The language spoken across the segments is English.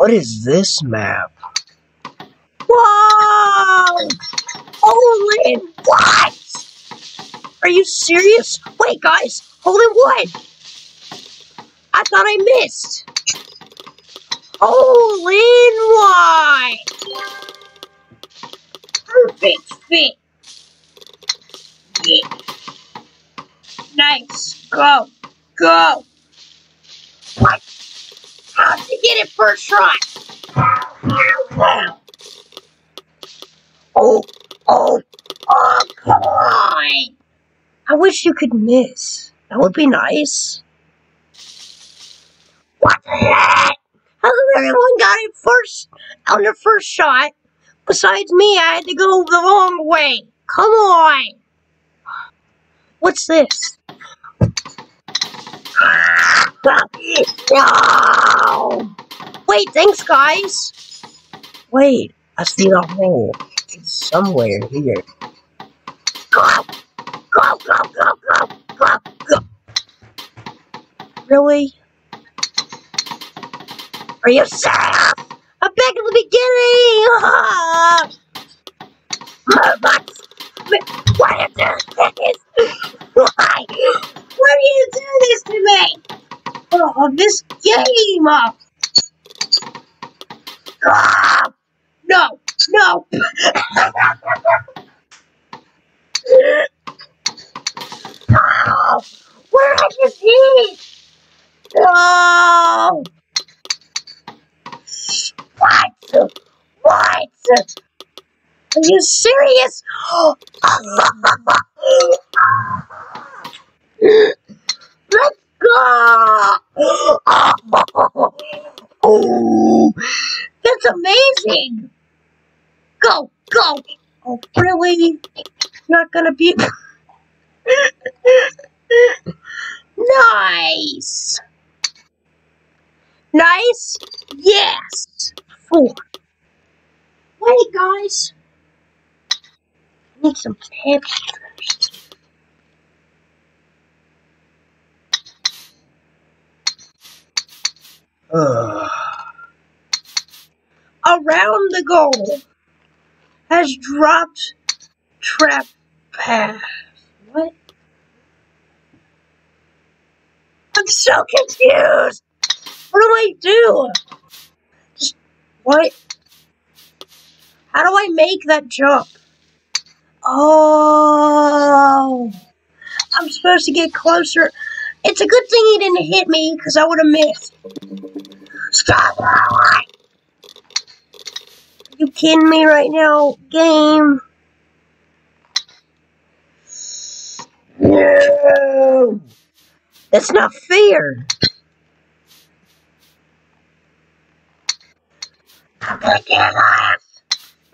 What is this map? Whoa! Hole in what? Are you serious? Wait, guys, hole in what? I thought I missed. In one. Perfect fit. Yeah. Nice. Go. Go. What? How'd you get it first try? Oh, oh, oh, come on. I wish you could miss. That would be nice. What the heck? How come everyone got it first on the first shot? Besides me, I had to go the long way. Come on. What's this? No! Wait, thanks, guys. Wait, I see the hole. It's somewhere here. Go, go, go, go, go, go, go. Really? Are you serious? I'm back in the beginning. Ah. Why are you doing this? Why? Why do you do this to me? Oh, this game. Ah. No, no. Where are your teeth? No. What? What? Are you serious? Let's go! Oh, that's amazing! Go, go! Oh, really? Not gonna be. nice! Nice? Yes! Four. Wait, guys. I need some first. Around the goal has dropped trap pass. What? I'm so confused. What do I do? Just what? How do I make that jump? Oh, I'm supposed to get closer. It's a good thing he didn't hit me because I would have missed. Stop! Are you kidding me right now, game? No, that's not fair.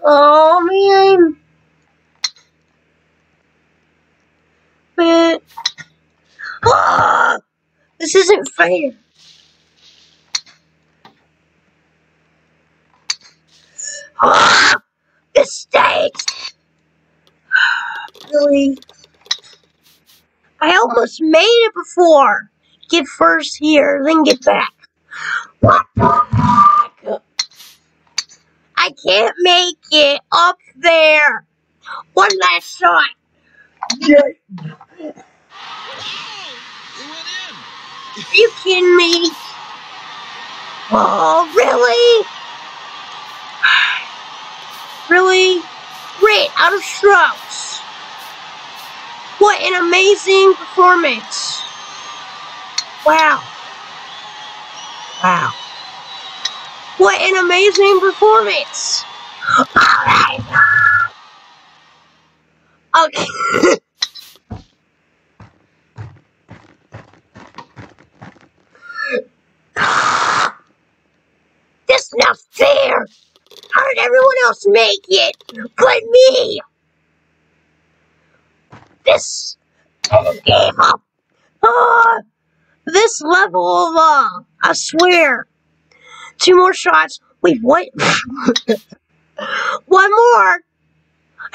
Oh. Man. Ah, this isn't fair. Mistakes. Really? I almost made it before. Get first here, then get back. What the? I can't make it up there. One last shot. Yeah. Are you kidding me? Oh, really? Really? Great, out of strokes. What an amazing performance. Wow. Wow. What an amazing performance. Okay. This not fair. How did everyone else make it but me? This this game up. Uh, this level of uh, I swear. Two more shots. Wait, what? One more.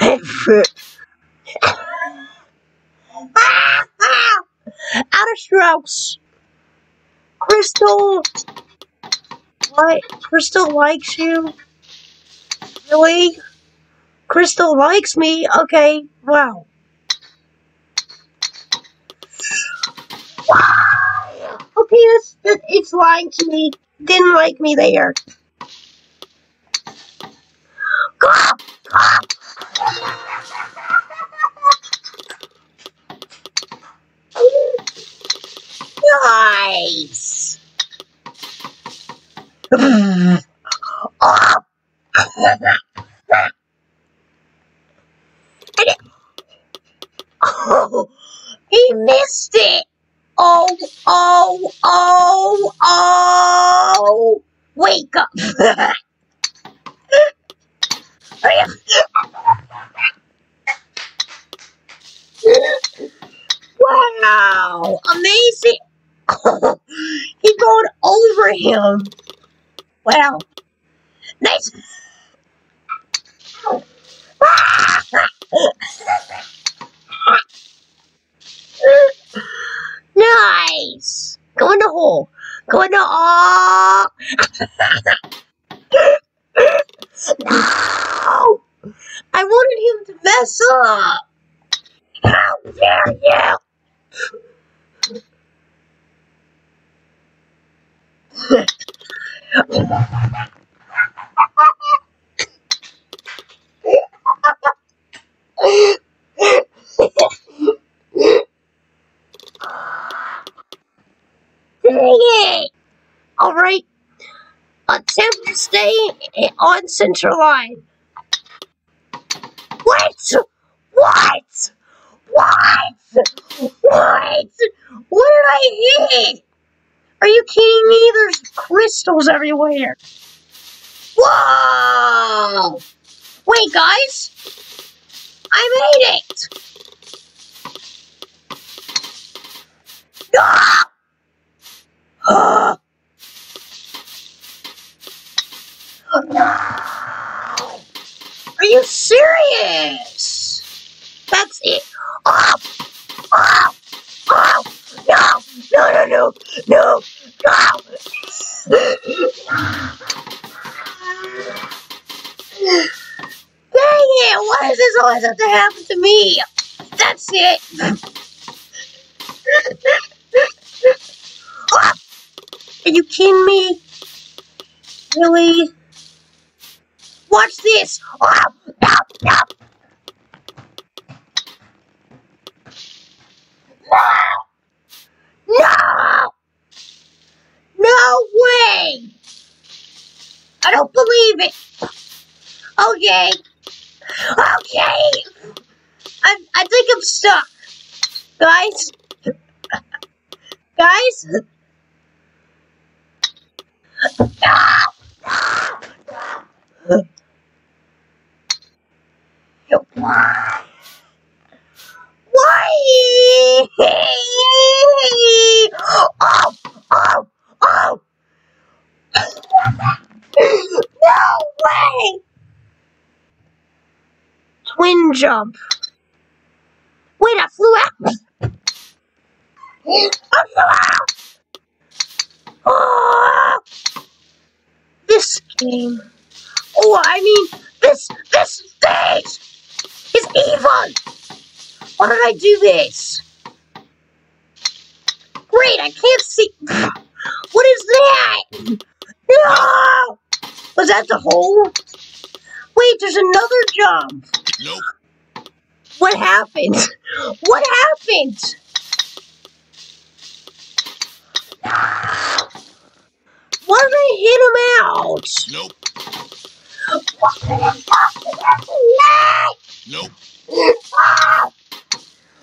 Out of strokes. Crystal. What? Crystal likes you? Really? Crystal likes me? Okay, wow. wow. Okay, it's, it's lying to me. Didn't like me there. Nice. He missed it. Oh, oh, oh, oh. Wake up. wow, amazing. He's going over him. Wow. Nice. nice. Go in the hole. Go in the hole. no! I wanted him to mess up. How dare you? It! Alright. Attempt to stay on Central Line. What? What? What? What? What did I hit? Are you kidding me? There's crystals everywhere. Whoa! Wait, guys. I made it. Ah! Ah! No! Are you serious? That's it. Oh! Oh! Oh! No! No! No! No! No! No! Dang it! Why does this always have to happen to me? That's it. Ah! Are you kidding me? Really? Watch this! Oh, no, no. No! No! No way! I don't believe it. Okay. Okay. I I think I'm stuck. Guys. Guys. Why? Why? No way! Twin jump. Wait, I flew out. I flew out. Oh, this game. Oh, I mean, this this stage is evil. Why did I do this? Great, I can't see. What is that? No! Was that the hole? Wait, there's another jump. Nope. What happened? What happened? Why did I hit him out? Nope. Nope. Ah!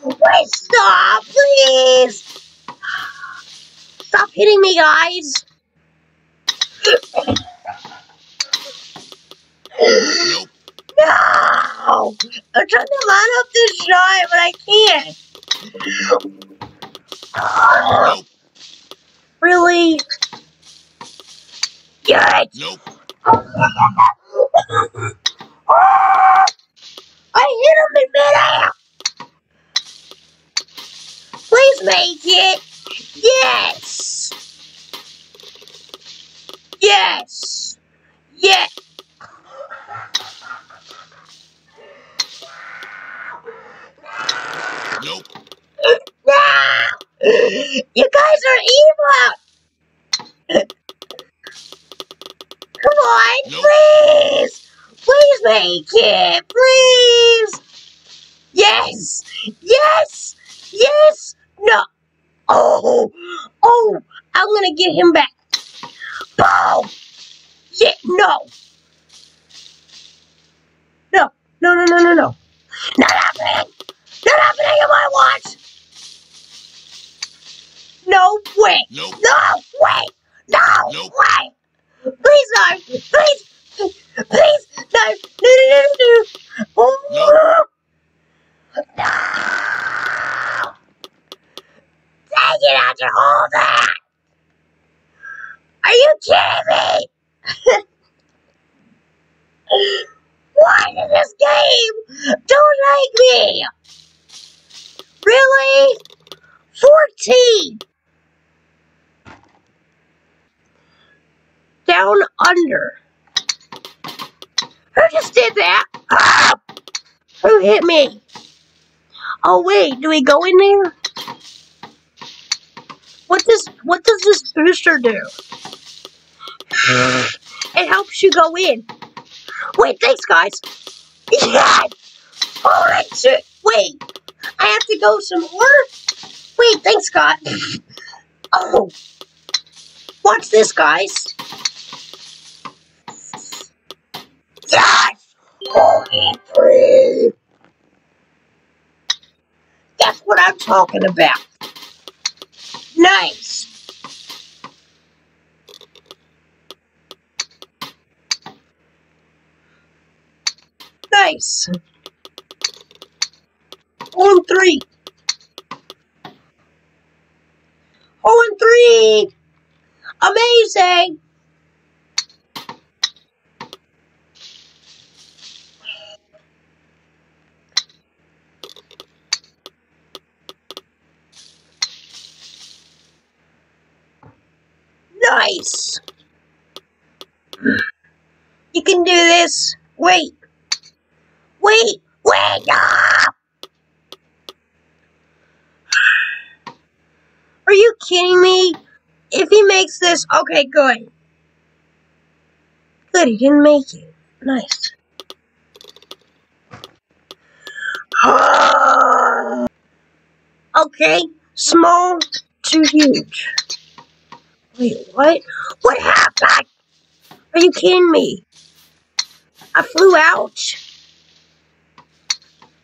Wait, stop, please! Stop hitting me, guys! Nope. No! I'm trying to line up this shot, but I can't. Nope. Really? Good. Nope. I hit him in midair. Please make it. Yes. Yes! Yes. Nope. No! You guys are evil! Come on, Nope. please! Please make it! Please! Yes! Yes! Yes! No! Oh! Oh! Gonna get him back! Boom! Yeah, no! No! No, no, no, no, no! Not happening! Not happening in my watch! No way! Nope. No way! No Nope. way! Please, no! Please! Please! No! No, no, no, no! Oh! No! Dang it, after all that! Are you kidding me? Why did this game don't like me? Really? 14! Down under. Who just did that? Ah! Who hit me? Oh wait, do we go in there? What does what does this booster do? It helps you go in. Wait, thanks guys. Yes! Alright, shit. Wait, I have to go some more? Wait, thanks, Scott. Oh. Watch this, guys. That's what I'm talking about. Nice. Nice. On three. On three. Amazing. Nice. You can do this. Wait. Wait. Wait. Ah! Are you kidding me? If he makes this, okay, good. Good, he didn't make it. Nice. okay, small to huge. Wait, what? What happened? Are you kidding me? I flew out.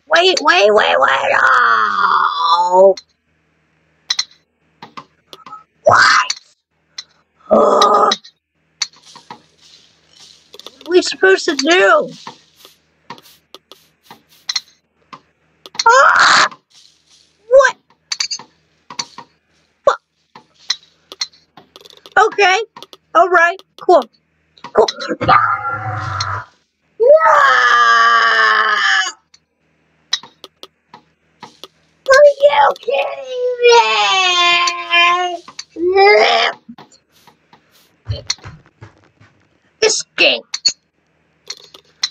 Wait, wait, wait, wait. Oh. What? Oh. What are we supposed to do? Ah! What? What? Okay. All right. Cool. Cool. No! Are you kidding me? This game.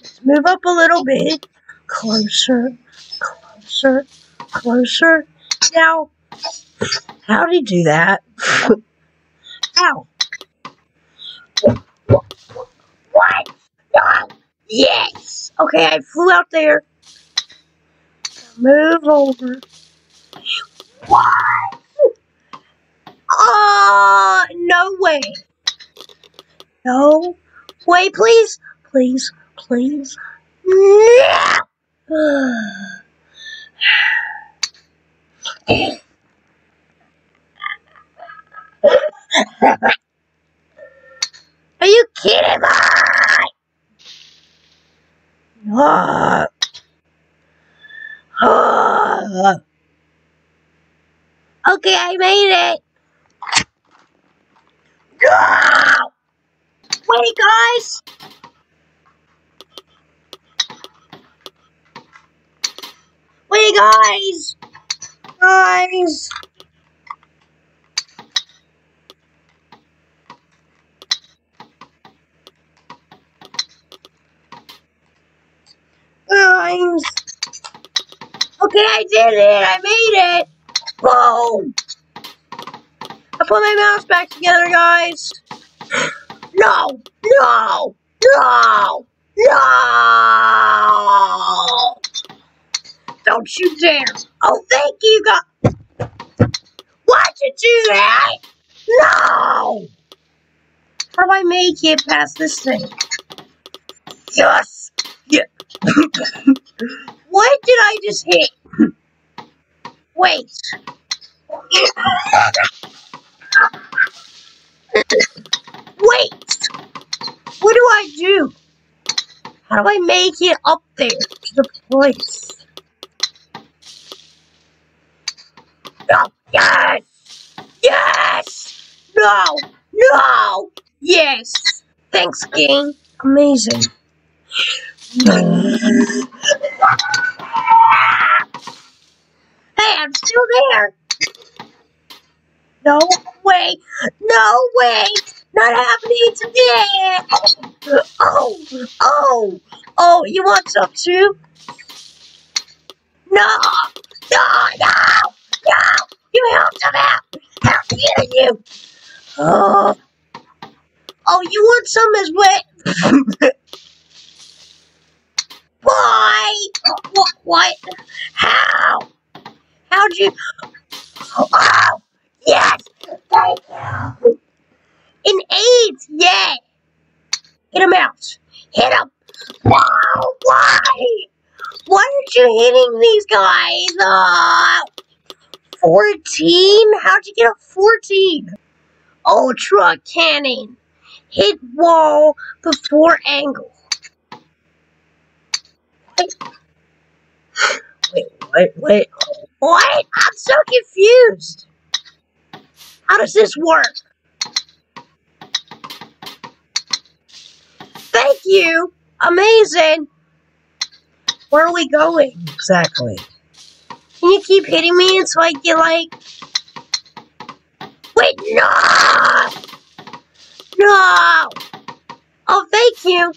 Let's move up a little bit. Closer, closer, closer. Now, how did he do that? Ow. What? No. Yes. Okay, I flew out there. Move over. What? Oh, no way. No way, please. Please, please. Are you kidding me? Ah. Ah. Okay, I made it. No! Wait, guys. guys! Guys! Guys! Okay, I did it! I made it! Boom! I put my mouse back together, guys! No! No! No! No! Don't you dare. Oh, thank you, God. Why'd you do that? No. How do I make it past this thing? Yes. Yeah. what did I just hit? Wait. Wait. What do I do? How do I make it up there to the place? Oh, yes! Yes! No! No! Yes! Thanks, game. Amazing. Hey, I'm still there. No way. No way. Not happening today. Oh, oh, oh, you want some too? No, no, no, no. You want some out. How dare you? Oh, oh, you want some as well? Why? What? What? How? How'd you? Oh, yes. Thank you. An eight, yeah. Hit him out. Hit him. Wow, why? Why aren't you hitting these guys? Uh, 14? How'd you get a 14? Ultra cannon. Hit wall before angle. Wait, wait, wait, wait. What? I'm so confused. How does this work? Thank you. Amazing. Where are we going? Exactly. Can you keep hitting me until I get like. Wait, no! No! Oh, thank you.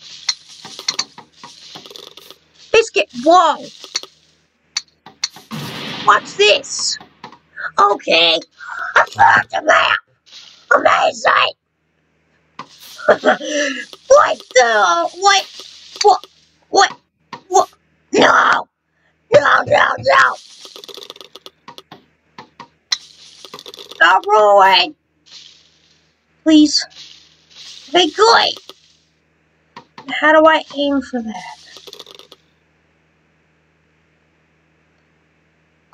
Biscuit, whoa. Watch this. Okay. I found the map. Amazing. what the? What? What? What? What? No! No, no, no! Stop rolling! Please. Okay, good. How do I aim for that?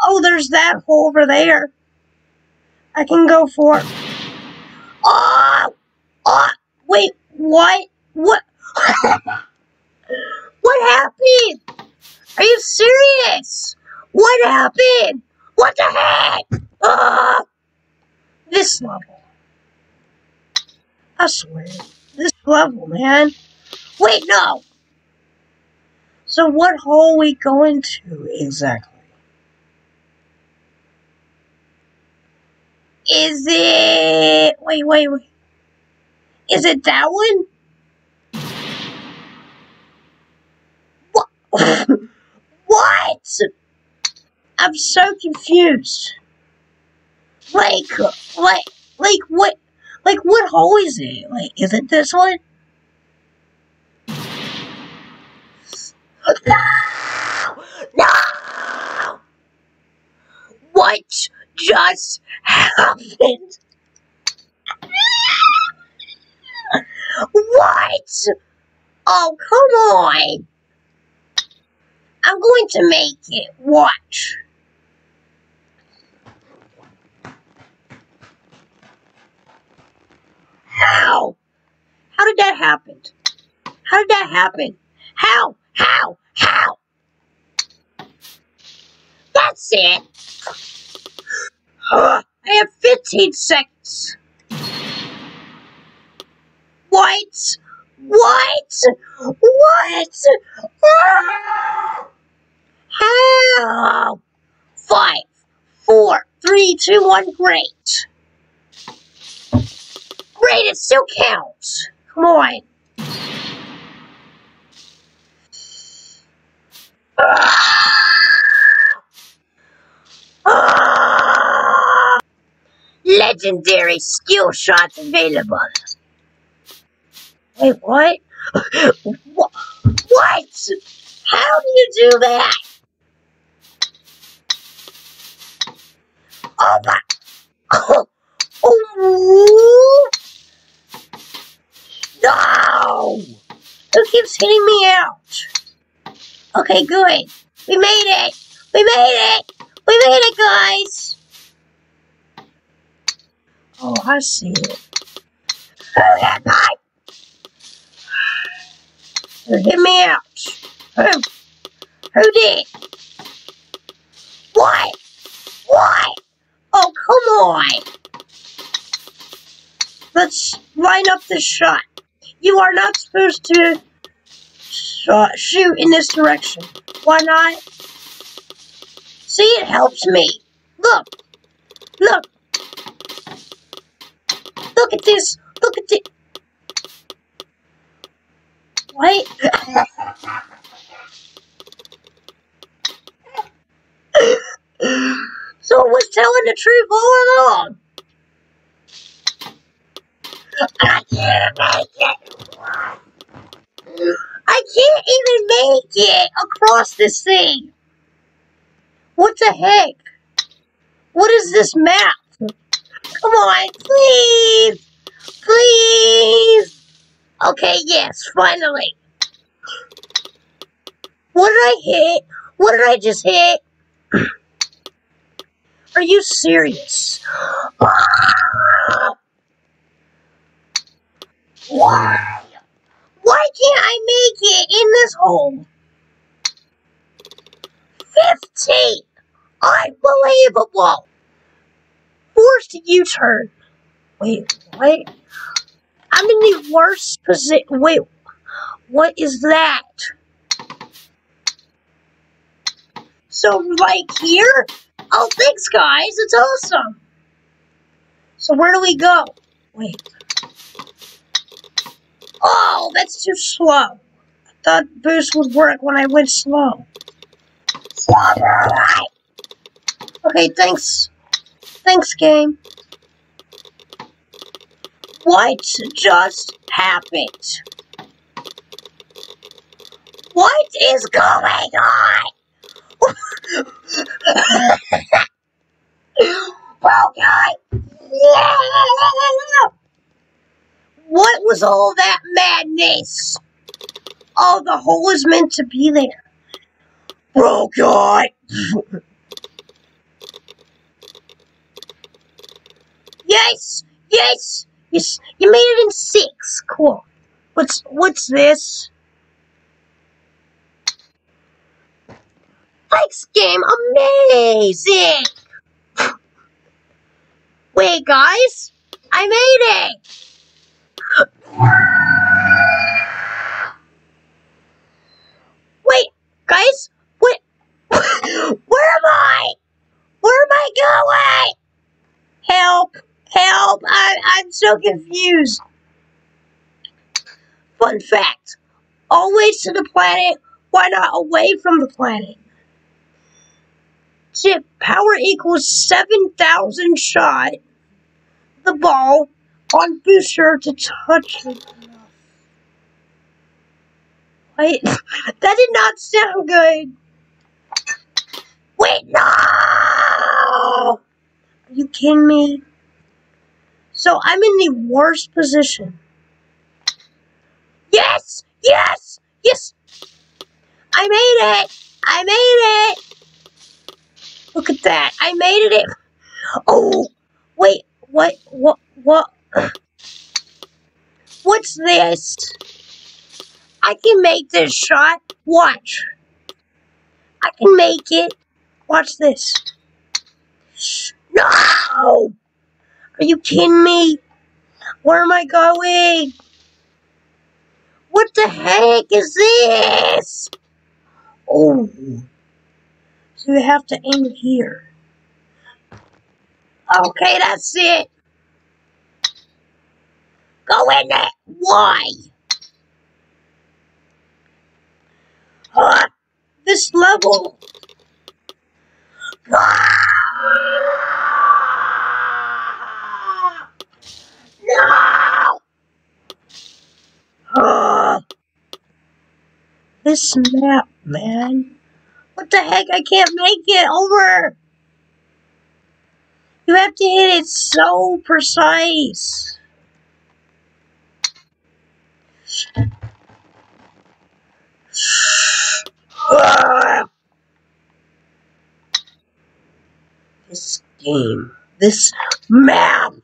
Oh, there's that hole over there. I can go for. Oh! Oh! Wait, what? What? what happened? Are you serious? What happened? What the heck? Ah! this level. I swear. This level, man. Wait, no! So what hole we going to exactly? Is it... Wait, wait, wait. Is it that one? What? I'm so confused. Like, like, like what? Like what hole is it? Like, is it this one? No! No! What just happened? What? Oh, come on. I'm going to make it. Watch. How? How did that happen? How did that happen? How? How? How? That's it. I have 15 seconds. What? What? What? Ah! Help! Five, four, three, two, one, great. Great, it still counts. Come on. legendary skill shots available. Wait, what? what? How do you do that? Oh my. Oh. No! Who keeps hitting me out? Okay, good. We made it! We made it! We made it, guys! Oh, I see it. Oh, yeah, God. Who hit me out? Who? Who did? What? What? Oh, come on! Let's line up the shot. You are not supposed to sh- shoot in this direction. Why not? See, it helps me. Look. Look. Look at this. Look at this. Wait. so it was telling the truth all along. I can't make it. I can't even make it across this thing. What the heck? What is this map? Come on, please. Please. Okay, yes, finally. What did I hit? What did I just hit? Are you serious? Why? Why can't I make it in this hole? 15! Unbelievable! Forced U-turn. Wait, what? I'm in the worst position. Wait, what is that? So, like here? Oh, thanks, guys. It's awesome. So, where do we go? Wait. Oh, that's too slow. I thought boost would work when I went slow. Okay, thanks. Thanks, game. What just happened? What is going on? Guy. What was all that madness? Oh, the hole is meant to be there. Bro, God. yes, yes, yes. You made it in six. Cool. What's what's this? Thanks, game. Amazing. Wait, guys. I made it. Wait, guys. Wait. Where am I? Where am I going? Help! Help! I, I'm so confused. Fun fact always to the planet, why not away from the planet? Chip power equals 7,000 shot the ball on booster to touch it. Wait, that did not sound good. Wait, no! Are you kidding me? So I'm in the worst position. Yes! Yes! Yes! I made it! I made it! Look at that. I made it. Oh, wait. What? What? What? What's this? I can make this shot. Watch. I can make it. Watch this. No! Are you kidding me? Where am I going? What the heck is this? Oh. So we have to end here. Okay, that's it. Go in there. Why? Huh? This level. No! Uh, this map, man. What the heck? I can't make it over. You have to hit it so precise. This game, this map.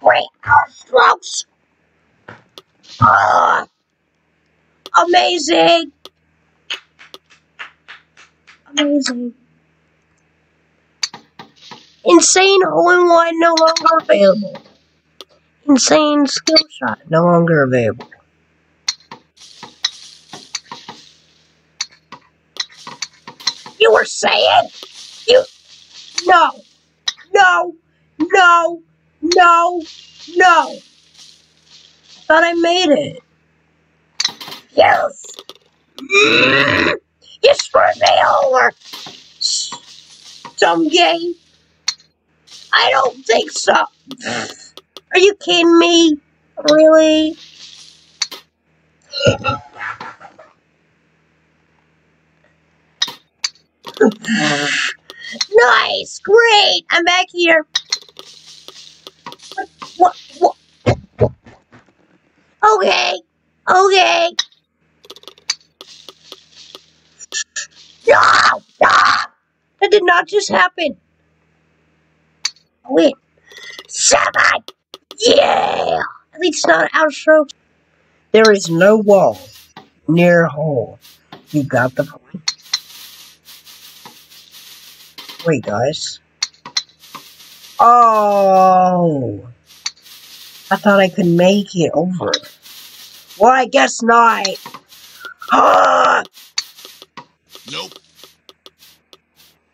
Great strokes. Amazing. Amazing. Insane hole in one no longer available. Insane skill shot no longer available. You were saying? You. No. No. No. No. No. Thought I made it. Yes. You screwed me over. Some game. I don't think so. Are you kidding me? Really? nice, great. I'm back here. What? What? what? Okay, okay. No, no. That did not just happen. Win. Seven. Yeah. At least it's not an outstroke. There is no wall near hole. You got the point. Wait, guys. Oh! I thought I could make it over. Well, I guess not. Ah! Nope.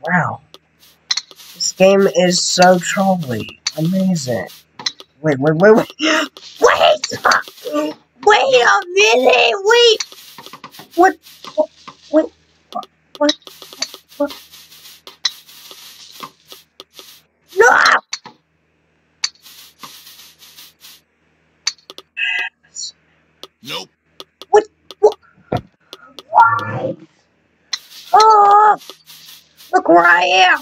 Wow. This game is so trolley. Amazing. Wait, wait, wait, wait. Wait. Wait a minute. Wait. What? What? What? What? what? No. Nope. What? What? Why? Oh! Look where I am.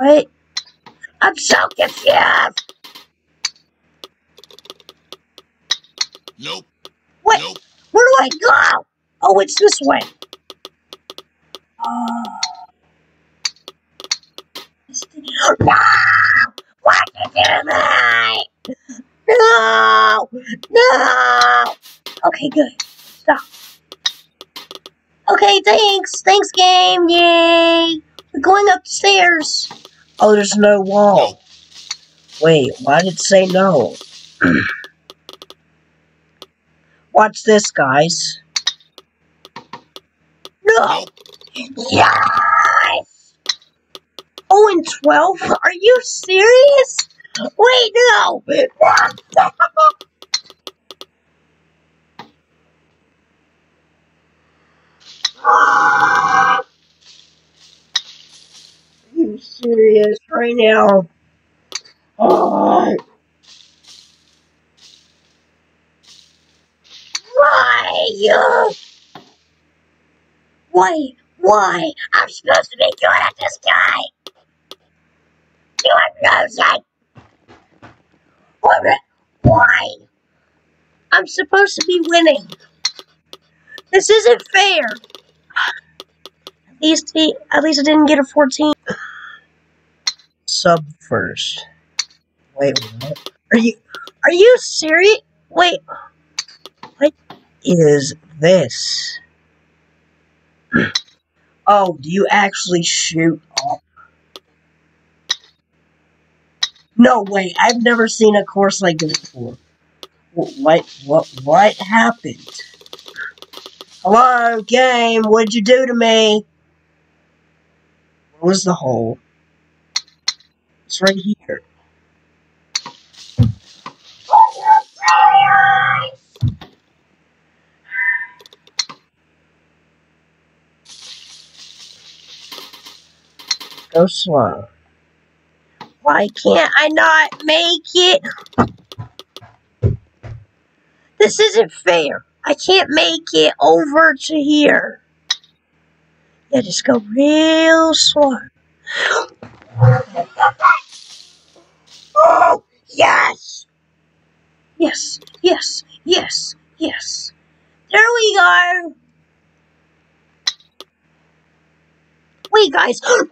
Wait. I'm so confused. Nope. Wait. Nope. Where do I go? Oh, it's this way. Oh. No! What did you do me? No! No! Okay, good. Thanks. Thanks, game. Yay! We're going up the stairs! Oh, there's no wall. Wait, why did it say no? Watch this, guys. No! Yes! Oh, and 12? Are you serious? Wait, no! Are you serious right now? Oh. Why? Why? Why? I'm supposed to be good at this guy. You are losing. Why? Why? I'm supposed to be winning. This isn't fair. At least he, at least I didn't get a 14. Sub first. Wait, what Are you are you serious? Wait, what is this? Oh, do you actually shoot up? No, wait, I've never seen a course like this before. What, what, what happened? Hello, game, what'd you do to me? Was the hole? It's right here. Go slow. why can't I not make it? This isn't fair. I can't make it over to here. Yeah, just go real slow. Oh, yes! Yes, yes, yes, yes. There we go. Wait, guys. That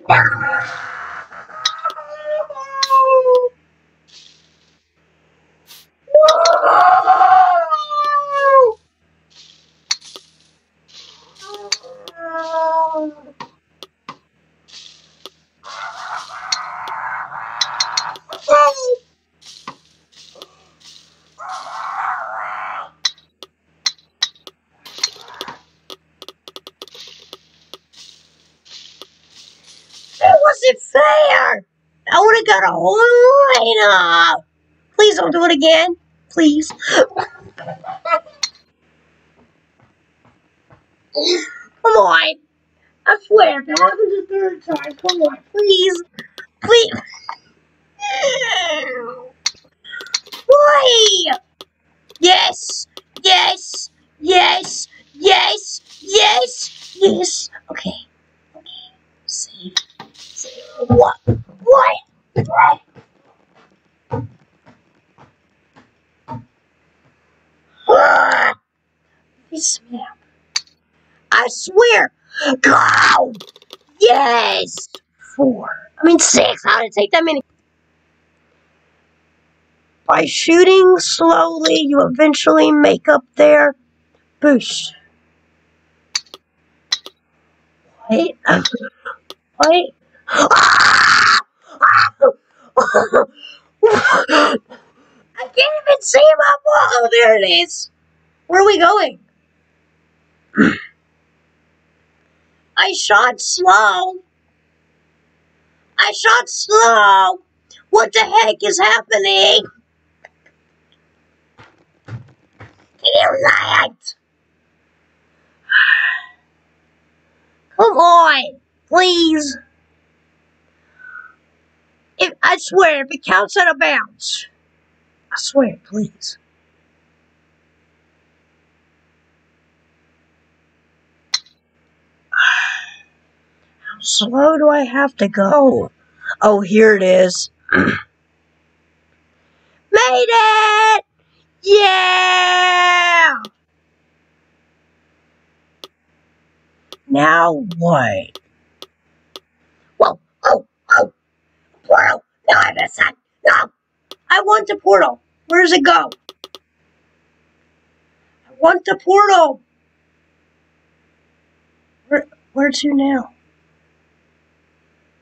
wasn't fair. I would have got a whole line up. Please don't do it again. Please. Come on. I swear, if it happens a third time, come on, please. Please. Why? Yes, yes, yes, yes, yes, yes. Six. how did it take that many? By shooting slowly, you eventually make up their boost. Wait. Uh, wait. I can't even see my wall. Oh, there it is. Where are we going? I shot slow. I shot slow. What the heck is happening? You lied. Come on, please. If I swear, if it counts out of bounds, I swear, please. How slow do I have to go? Oh, here it is. Made it! Yeah! Now what? Whoa, oh, oh, portal. No, I missed that. No. I want the portal. Where does it go? I want the portal. Where, where to now?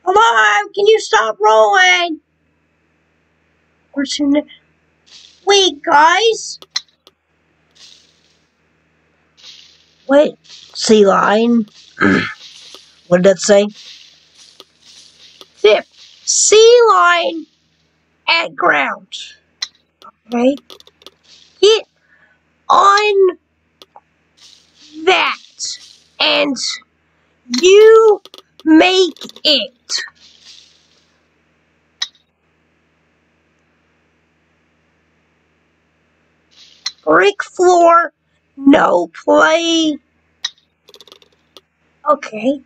Come on, can you stop rolling? Now? Wait, guys. Wait, sea line. what did that say? Zip. Sea line at ground. Okay. Get on that. And you make it. Brick floor, no play. Okay.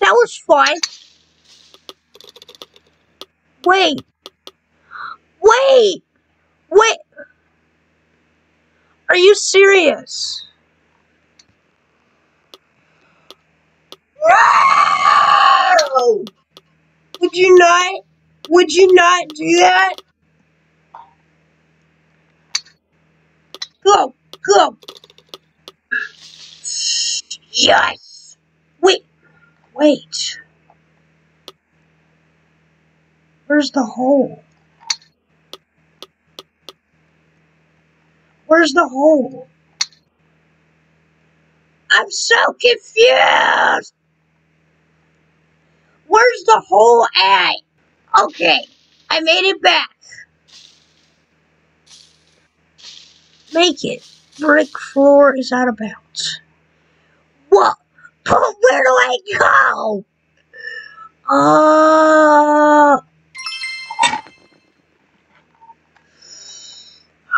That was fun. Wait. Wait. Wait. Are you serious? Would you not? Would you not do that? Go, go. Yes. Wait, wait. Where's the hole? Where's the hole? I'm so confused where's the hole eye? Okay, I made it back. Make it. Brick floor is out of bounds. What? But where do I go?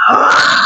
Uh...